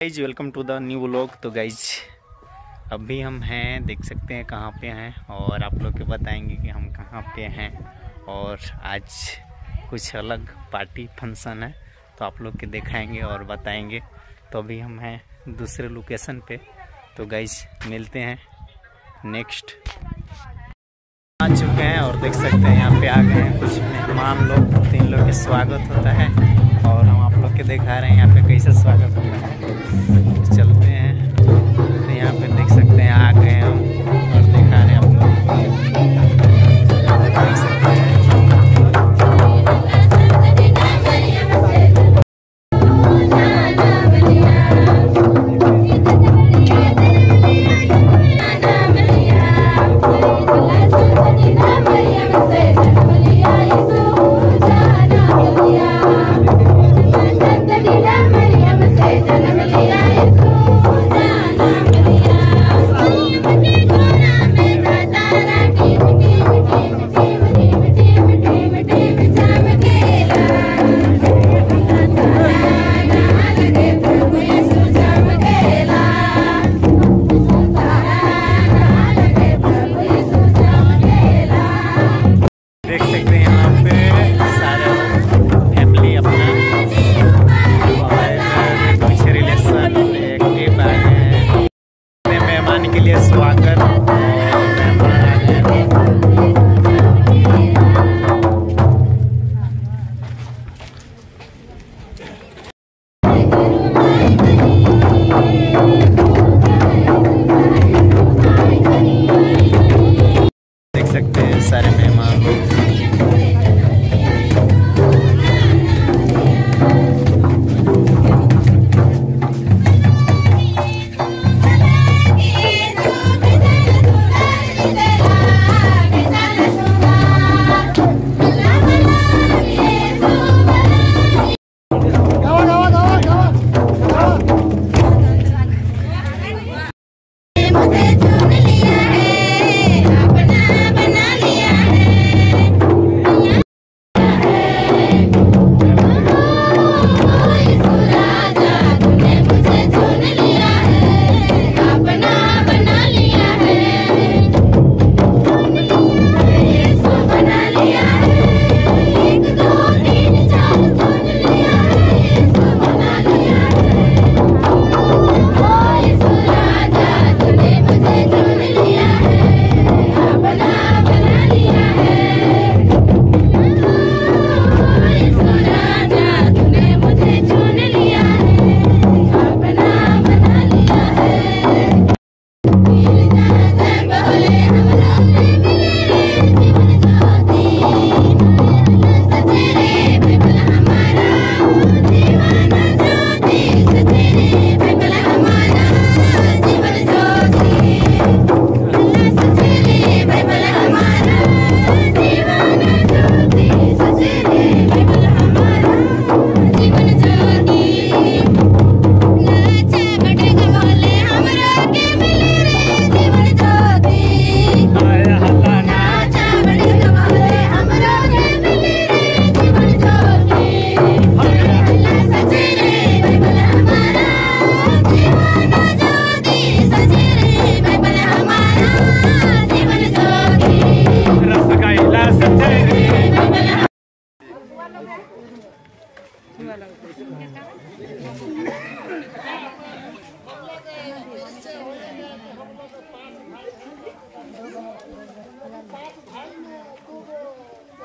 Guys welcome to the new vlog तो guys अभी हम हैं, देख सकते हैं कहाँ पे हैं और आप लोग के बताएँगे कि हम कहाँ पे हैं। और आज कुछ अलग पार्टी फ़ंक्शन है तो आप लोग के दिखाएँगे और बताएँगे। तो अभी हम हैं दूसरे लोकेशन पे। तो गाइज़ मिलते हैं नेक्स्ट आ चुके हैं और देख सकते हैं यहाँ पे आ गए हैं कुछ मेहमान लोग। तीन लोग के स्वागत होता है। और हम आप लोग के दिखा रहे हैं, यहाँ पे कैसे स्वागत है तो चलते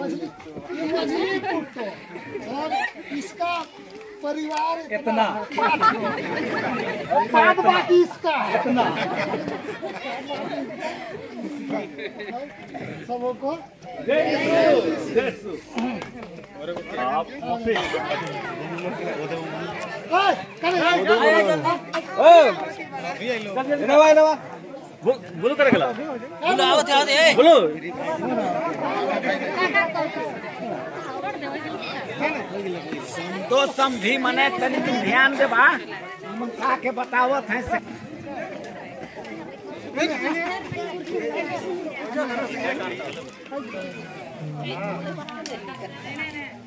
मझली ये और इसका परिवार इतना। बाद बाकी इसका इतना सबको ओए, करे। बोलो करे गला। बोलो आवत आवत ए। बोलो। तो समझी मने तनी तुम ध्यान दे बा हम खा के बतावत हैं से।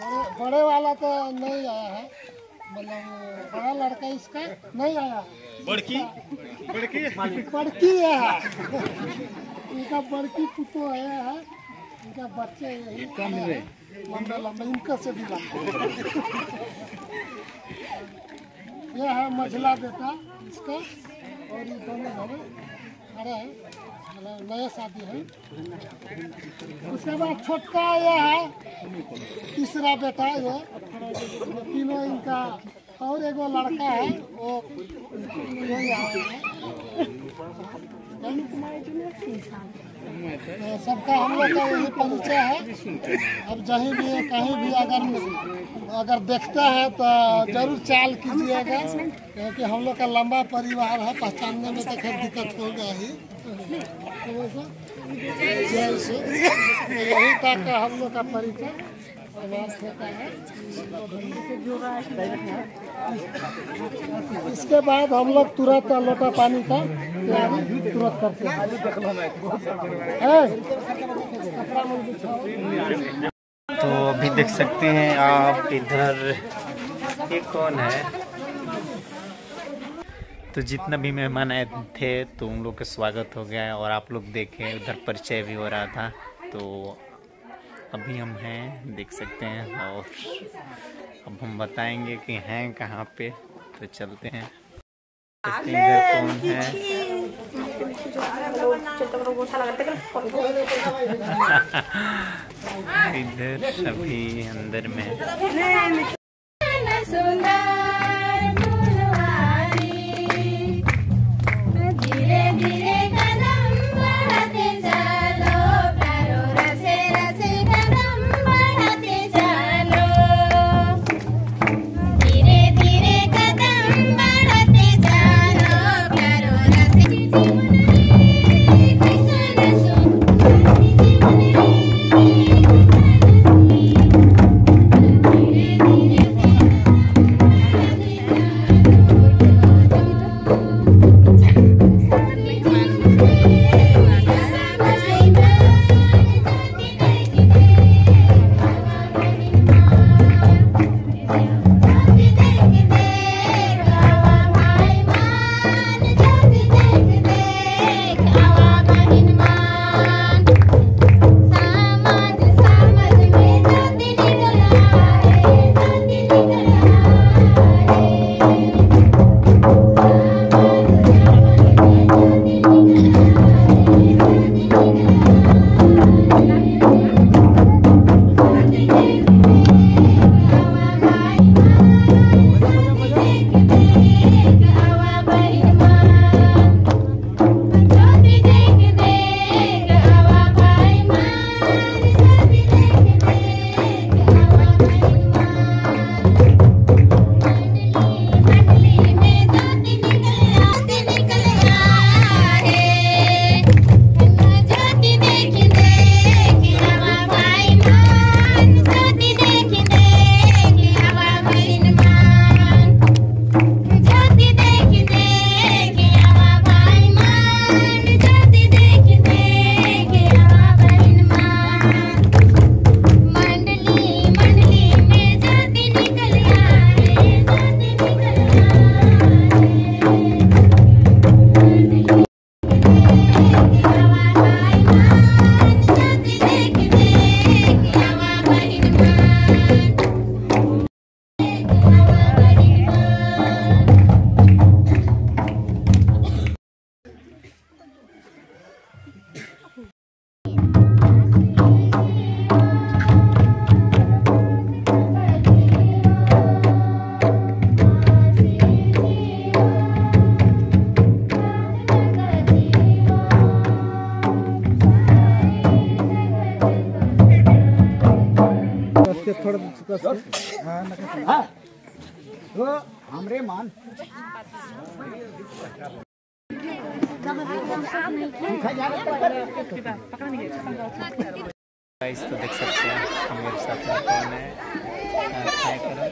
बड़े बड़े वाला तो नहीं आया है। मतलब बड़ा लड़का इसका नहीं आया बड़की? बड़की? बड़की है। इनका बड़की पुतो आया है। इनका बच्चे यही कम लंबे लंबे इनका से भी लंबे। यह है मझला बेटा इसका। और ये दोनों घरे। हैं। मतलब नए शादी है। उसके बाद छोटका ये है, तीसरा बेटा ये। तीनों इनका और एगो लड़का है, वो यही आया है। सबका हम लोग का यही परिचय है। अब जहीं भी, कहीं भी अगर अगर देखते हैं तो ज़रूर चाल कीजिएगा, क्योंकि हम लोग का लंबा परिवार है, पहचानने में तो खैर दिक्कत होगा ही। तो यही तक हम लोग का परिचय। इसके बाद हम लोग तुरंत लोटा पानी का तैयारी तुरंत करते हैं। तो अभी देख सकते हैं आप इधर ये कौन है तो जितना भी मेहमान आए थे तो उन लोग का स्वागत हो गया और आप लोग देखें, उधर परिचय भी हो रहा था तो अभी हम हैं देख सकते हैं और अब हम बताएँगे कि हैं कहाँ पे तो चलते हैं। इधर कौन है। इधर सभी अंदर में। वो हमरे मान। गाइस तो देख सकते हैं हम मेरे साथ में कौन है? आ, क्या करो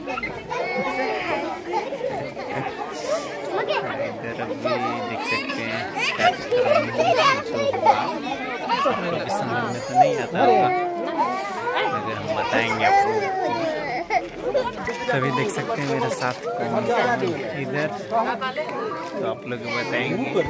इधर भी देख सकते हैं। में तो नहीं आता होगा। बताएँगे आपको। तभी देख सकते हैं मेरे साथ कौन इधर। तो आप लोग बताएँगे।